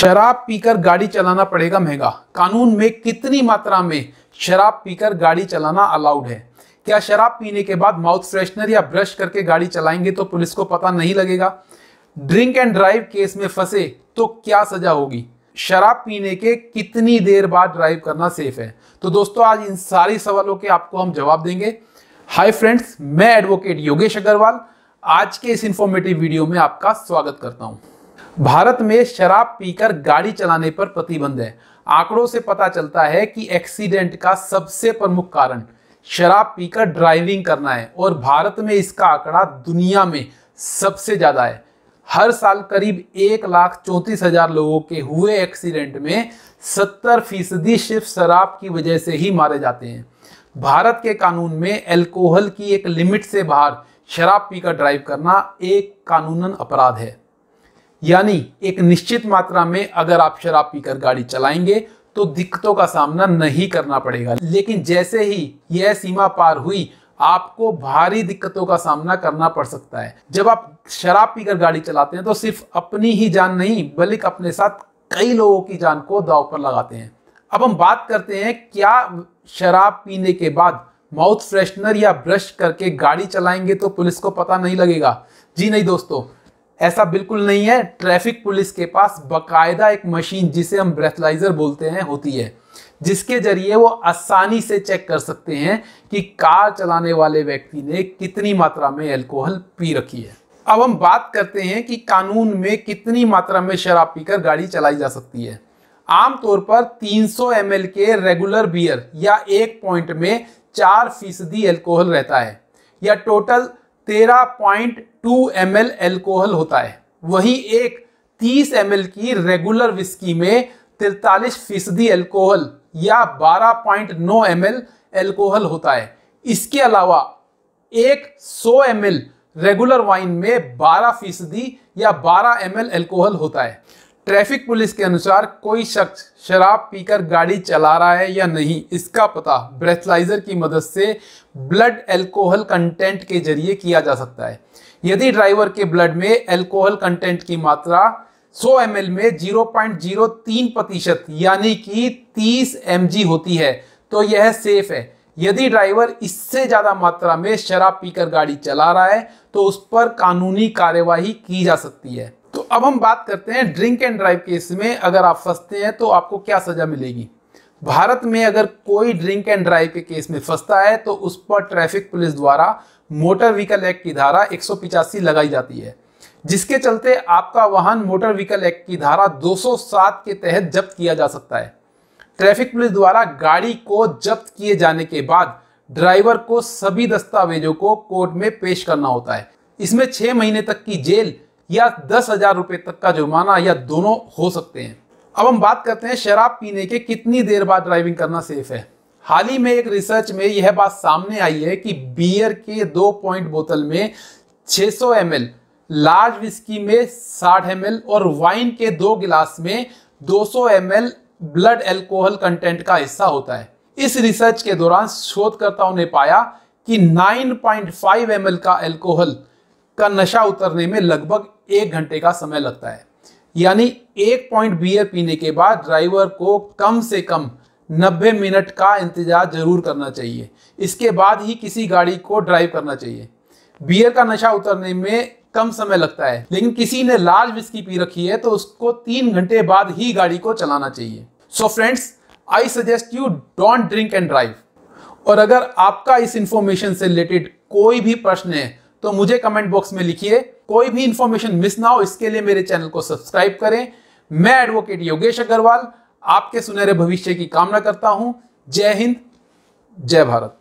शराब पीकर गाड़ी चलाना पड़ेगा महँगा। कानून में कितनी मात्रा में शराब पीकर गाड़ी चलाना अलाउड है? क्या शराब पीने के बाद माउथ फ्रेशनर या ब्रश करके गाड़ी चलाएँगे तो पुलिस को पता नहीं लगेगा? ड्रिंक एंड ड्राइव केस में फंसे तो क्या सजा होगी? शराब पीने के कितनी देर बाद ड्राइव करना सेफ़ है? तो दोस्तों, आज इन सारी सवालों के आपको हम जवाब देंगे। हाय फ्रेंड्स, मैं एडवोकेट योगेश अग्रवाल। आज के इस इंफॉर्मेटिव वीडियो में आपका स्वागत करता हूँ। भारत में शराब पीकर गाड़ी चलाने पर प्रतिबंध है। आंकड़ों से पता चलता है कि एक्सीडेंट का सबसे प्रमुख कारण शराब पीकर ड्राइविंग करना है और भारत में इसका आंकड़ा दुनिया में सबसे ज़्यादा है। हर साल करीब एक लाख चौंतीस हज़ार लोगों के हुए एक्सीडेंट में सत्तर फ़ीसदी सिर्फ़ शराब की वजह से ही मारे जाते हैं। भारत के कानून में एल्कोहल की एक लिमिट से बाहर शराब पीकर ड्राइव करना एक कानूनन अपराध है। यानी एक निश्चित मात्रा में अगर आप शराब पीकर गाड़ी चलाएँगे तो दिक्कतों का सामना नहीं करना पड़ेगा। लेकिन जैसे ही यह सीमा पार हुई, आपको भारी दिक्कतों का सामना करना पड़ सकता है। जब आप शराब पीकर गाड़ी चलाते हैं तो सिर्फ़ अपनी ही जान नहीं, बल्कि अपने साथ कई लोगों की जान को दाव पर लगाते हैं। अब हम बात करते हैं, क्या शराब पीने के बाद माउथ फ्रेशनर या ब्रश करके गाड़ी चलाएँगे तो पुलिस को पता नहीं लगेगा। जी नहीं दोस्तों ऐसा बिल्कुल नहीं है। ट्रैफ़िक पुलिस के पास बकायदा एक मशीन, जिसे हम ब्रेथलाइजर बोलते हैं, होती है। जिसके ज़रिए वो आसानी से चेक कर सकते हैं कि कार चलाने वाले व्यक्ति ने कितनी मात्रा में अल्कोहल पी रखी है। अब हम बात करते हैं कि कानून में कितनी मात्रा में शराब पीकर गाड़ी चलाई जा सकती है। आमतौर पर 300 ml के रेगुलर बियर या एक पॉइंट में चार फ़ीसदी एल्कोहल रहता है, या टोटल 13.2 ml एल्कोहल होता है। वहीं एक 30 ml की रेगुलर विस्की में 43 फ़ीसदी एल्कोहल या 12.9 ml एल्कोहल होता है। इसके अलावा एक 100 ml रेगुलर वाइन में 12 फ़ीसदी या 12 ml एल्कोहल होता है। ट्रैफ़िक पुलिस के अनुसार कोई शख्स शराब पीकर गाड़ी चला रहा है या नहीं, इसका पता ब्रेथलाइजर की मदद से ब्लड एल्कोहल कंटेंट के ज़रिए किया जा सकता है। यदि ड्राइवर के ब्लड में एल्कोहल कंटेंट की मात्रा 100 एम में 0.03 प्रतिशत, यानी कि 30 एम होती है तो यह सेफ़ है। यदि ड्राइवर इससे ज़्यादा मात्रा में शराब पीकर गाड़ी चला रहा है तो उस पर कानूनी कार्यवाही की जा सकती है। अब हम बात करते हैं ड्रिंक एंड ड्राइव केस में अगर आप फंसते हैं तो आपको क्या सजा मिलेगी। भारत में अगर कोई ड्रिंक एंड ड्राइव के केस में फंसता है तो उस पर ट्रैफ़िक पुलिस द्वारा मोटर व्हीकल एक्ट की धारा एक लगाई जाती है, जिसके चलते आपका वाहन मोटर व्हीकल एक्ट की धारा 207 के तहत जब्त किया जा सकता है। ट्रैफ़िक पुलिस द्वारा गाड़ी को जब्त किए जाने के बाद ड्राइवर को सभी दस्तावेजों को कोर्ट में पेश करना होता है। इसमें छह महीने तक की जेल या दस हज़ार रुपए तक का जुर्माना या दोनों हो सकते हैं। अब हम बात करते हैं शराब पीने के कितनी देर बाद ड्राइविंग करना सेफ़ है। हाल ही में एक रिसर्च में यह बात सामने आई है कि बियर के दो पॉइंट बोतल में 600 सौ लार्ज विस्की में 60 एम और वाइन के दो गिलास में 200 सौ ब्लड एल्कोहल कंटेंट का हिस्सा होता है। इस रिसर्च के दौरान शोधकर्ताओं ने पाया कि 9.5 ml का एल्कोहल का नशा उतरने में लगभग एक घंटे का समय लगता है। यानी एक पॉइंट बियर पीने के बाद ड्राइवर को कम से कम 90 मिनट का इंतज़ार ज़रूर करना चाहिए। इसके बाद ही किसी गाड़ी को ड्राइव करना चाहिए। बियर का नशा उतरने में कम समय लगता है, लेकिन किसी ने लार्ज विस्की पी रखी है तो उसको तीन घंटे बाद ही गाड़ी को चलाना चाहिए। So friends I suggest you don't drink and drive और अगर आपका इस इंफॉर्मेशन से रिलेटेड कोई भी प्रश्न है तो मुझे कमेंट बॉक्स में लिखिए। कोई भी इंफॉर्मेशन मिस ना हो, इसके लिए मेरे चैनल को सब्सक्राइब करें। मैं एडवोकेट योगेश अग्रवाल, आपके सुनहरे भविष्य की कामना करता हूँ। जय हिंद, जय भारत।